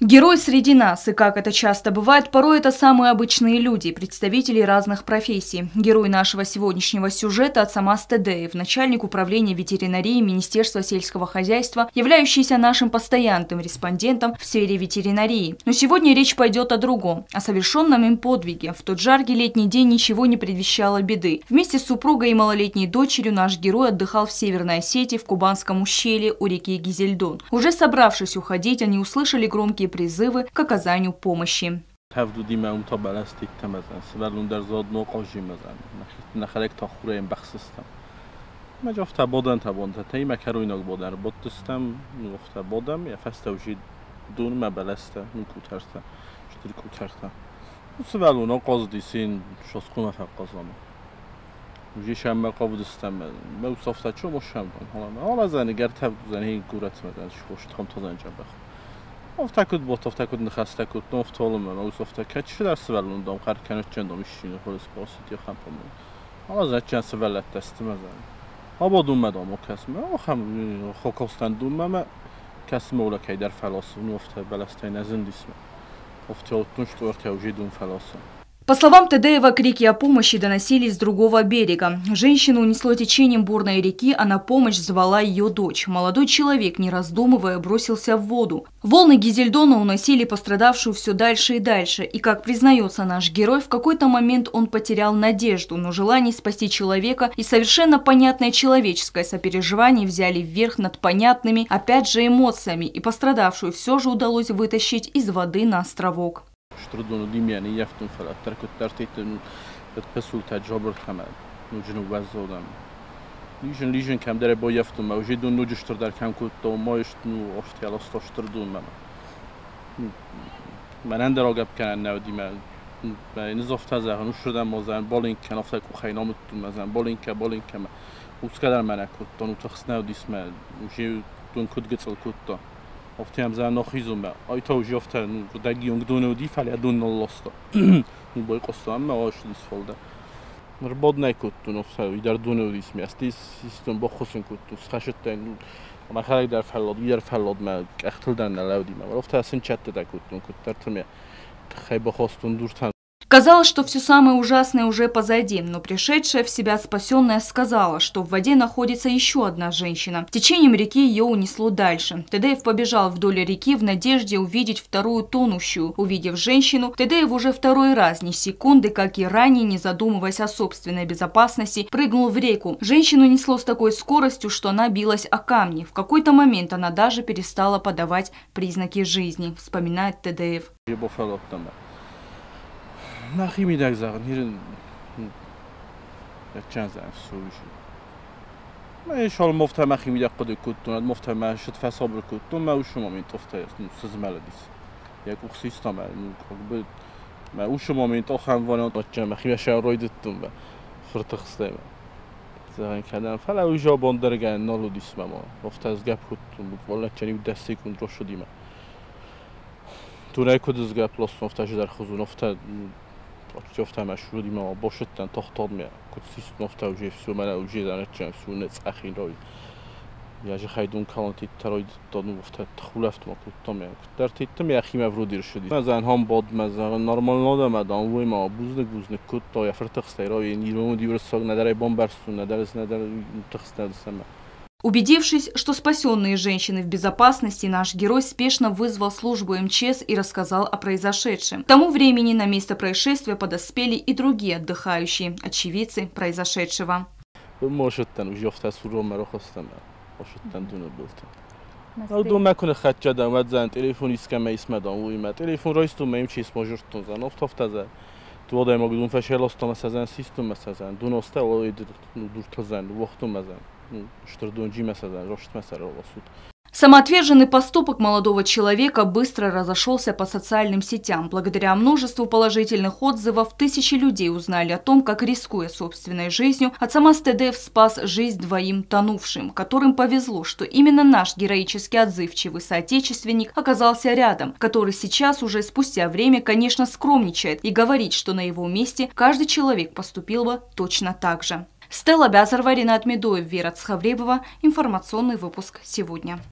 Герой среди нас, и как это часто бывает, порой это самые обычные люди, представители разных профессий. Герой нашего сегодняшнего сюжета от Самас Тедеев, начальник управления ветеринарии Министерства сельского хозяйства, являющийся нашим постоянным респондентом в сфере ветеринарии. Но сегодня речь пойдет о другом, о совершенном им подвиге. В тот жаркий летний день ничего не предвещало беды. Вместе с супругой и малолетней дочерью наш герой отдыхал в Северной Осетии в Кубанском ущелье у реки Гизельдон. Уже собравшись уходить, они услышали громкие призывы к оказанию помощи. تفدودی اون تا بلستی تمزن سبلون در زاد نو قاجی مزن نخرک تا خوره این بخصستم ما جفت بودن تا بودن تا این مکر ایناگ بودن بودستم نگفت بودم یا فست وجید دون ما بلسته نو کوترسته شتر کوترسته سبلون قاز دیسین شاس کنه فقط قازانه وجی شم قاودستم ما وصفت چو مشم حالا حالا زنی گر تفدو زنی این گورت مدن شوش تام تا Овтакут бот, овтакут нахастакут, но овтолумен, а уз овтакут, чи дар сверлун дом, хар канут чен дом ишчину, холис посит, я хам помон. Ама зна чен сверлет тести мазан. Ама думме дом, о кесме, о хам, хокостан думме, ме кесме ола кей дар фаласун, овта баластайн азин дисме. Овта оттунш, овта ужидун фаласун. По словам Тедеева, крики о помощи доносились с другого берега. Женщину унесло течением бурной реки, а на помощь звала ее дочь. Молодой человек, не раздумывая, бросился в воду. Волны Гизельдона уносили пострадавшую все дальше и дальше. И, как признается наш герой, в какой-то момент он потерял надежду, но желание спасти человека и совершенно понятное человеческое сопереживание взяли вверх над понятными, опять же, эмоциями, и пострадавшую все же удалось вытащить из воды на островок. يفترضون ديميان يفتن فلا تركوا ترتيتن بتبسوا تجابر تمام نوجن وزادم لیژن لیژن کم داره با یفتم و جدون نوجشتر در کم کد تو مایشت نو افتی الاس تاشتر دون من من اندر آگب کنن نه دیمه و این زفت از اخنو شدم مازن بال این کن افتک و خینام تون مزن بال این که کدر منه کد تا نو تخص نو دیسمه جدون کد گتل کد تو ოფთიამზა ნოხიზუმა აითოუჟი ოფთან დაგი ონგდონოდი ფალი ადონო ლოსტო. მოიყოსო ამ აღშლის ხოლდა. რბოდნაი კუტუნო სავი დარდუნოდის მიასტის ისტონ ბოხოსენ კუტუ ხაშოთენ მახალი დარფალოდ გიდარფალოდ მა კახთლდან ალავდი მაგრამ ოფთა ასენ ჩატდა კუტუნ კუტ დართმე ხებო ხოსტუნ დურთან. Казалось, что все самое ужасное уже позади, но пришедшая в себя спасенная сказала, что в воде находится еще одна женщина. Течением реки ее унесло дальше. Тедеев побежал вдоль реки в надежде увидеть вторую тонущую. Увидев женщину, Тедеев уже второй раз, ни секунды, как и ранее, не задумываясь о собственной безопасности, прыгнул в реку. Женщину несло с такой скоростью, что она билась о камни. В какой-то момент она даже перестала подавать признаки жизни, вспоминает Тедеев. نخی میدگذارن هیرن چند زن سویشی ما ایشال مفته مخی میده قد کتون مفته ما شد فصابر کتون ما او شما من تفته سز ملدیس یک اخسیستا ما بود ما او شما من تا خانوانه تا چه مخی بشه روی دتون با فرت خسته ما زهن کردن فلا او جا باندرگن نالو دیس ما. مفته از گپ کتون بود. والا چنی دستی کن رو شدیم تو نه کد از گپ در خزون. مفته Отчёфтамаш вроде мама бошеттан тохтодмя. Кутсис нофтау жефсу мана ужеданат жамсу нец ахинрой. یاجی خیدون کلان تیت تراید دادن گفته تخولفت ما کتم یعنی در تیتم یخی مفرو دیر شدید مزن هم باد مزن نرمال نادم ادام وی ما بوزن گوزن کت تا یفر تخسته را یعنی رو دیور ساگ نداره بام برسون نداره نداره تخسته دستم Убедившись, что спасенные женщины в безопасности, наш герой спешно вызвал службу МЧС и рассказал о произошедшем. К тому времени на место происшествия подоспели и другие отдыхающие, очевидцы произошедшего. دو مکن خط جدا اومد زن تلفن ایست کم ایست مدام وی ما تلفن رایست تو میم چیز ماجرتون زن افت زن Vodajemo ga dunfešelosto na sezen sistum məsələn, dunosta o edir durtazən, vaxtın məsələn, 14-cü məsələn, roşt məsələ olasud. Самоотверженный поступок молодого человека быстро разошелся по социальным сетям. Благодаря множеству положительных отзывов тысячи людей узнали о том, как, рискуя собственной жизнью, Ацамас Тедев спас жизнь двоим тонувшим, которым повезло, что именно наш героически отзывчивый соотечественник оказался рядом, который сейчас уже спустя время, конечно, скромничает и говорит, что на его месте каждый человек поступил бы точно так же. Стелла Бязарова, Ринат Медоев, Вера Цхавребова. Информационный выпуск сегодня.